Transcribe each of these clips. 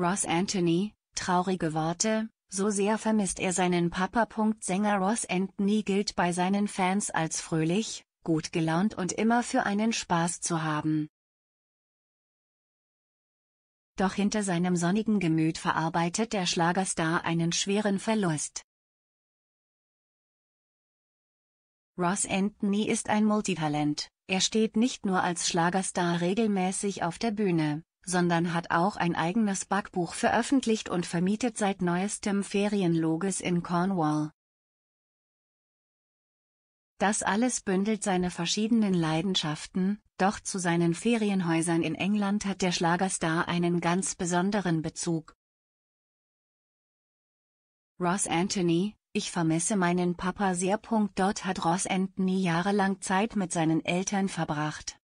Ross Anthony, traurige Worte, so sehr vermisst er seinen Papa. Sänger Ross Anthony gilt bei seinen Fans als fröhlich, gut gelaunt und immer für einen Spaß zu haben. Doch hinter seinem sonnigen Gemüt verarbeitet der Schlagerstar einen schweren Verlust. Ross Anthony ist ein Multitalent, er steht nicht nur als Schlagerstar regelmäßig auf der Bühne, sondern hat auch ein eigenes Backbuch veröffentlicht und vermietet seit neuestem Ferienloges in Cornwall. Das alles bündelt seine verschiedenen Leidenschaften, doch zu seinen Ferienhäusern in England hat der Schlagerstar einen ganz besonderen Bezug. Ross Anthony, ich vermisse meinen Papa sehr. Dort hat Ross Anthony jahrelang Zeit mit seinen Eltern verbracht.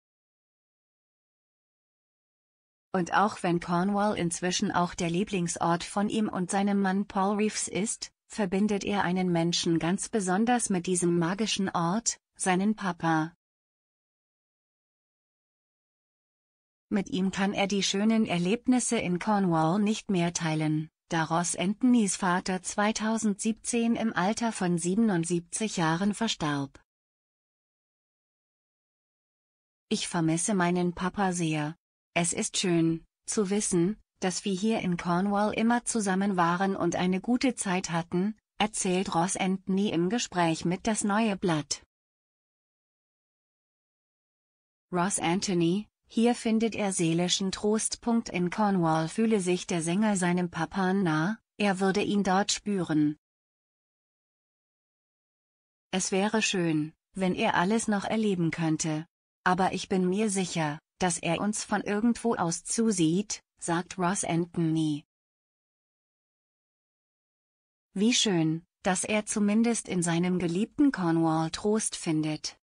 Und auch wenn Cornwall inzwischen auch der Lieblingsort von ihm und seinem Mann Paul Reeves ist, verbindet er einen Menschen ganz besonders mit diesem magischen Ort, seinen Papa. Mit ihm kann er die schönen Erlebnisse in Cornwall nicht mehr teilen, da Ross Anthonys Vater 2017 im Alter von 77 Jahren verstarb. Ich vermisse meinen Papa sehr. Es ist schön, zu wissen, dass wir hier in Cornwall immer zusammen waren und eine gute Zeit hatten, erzählt Ross Anthony im Gespräch mit Das Neue Blatt. Ross Anthony, hier findet er seelischen Trostpunkt in Cornwall fühle sich der Sänger seinem Papa nah, er würde ihn dort spüren. Es wäre schön, wenn er alles noch erleben könnte. Aber ich bin mir sicher, dass er uns von irgendwo aus zusieht, sagt Ross Anthony. Wie schön, dass er zumindest in seinem geliebten Cornwall Trost findet.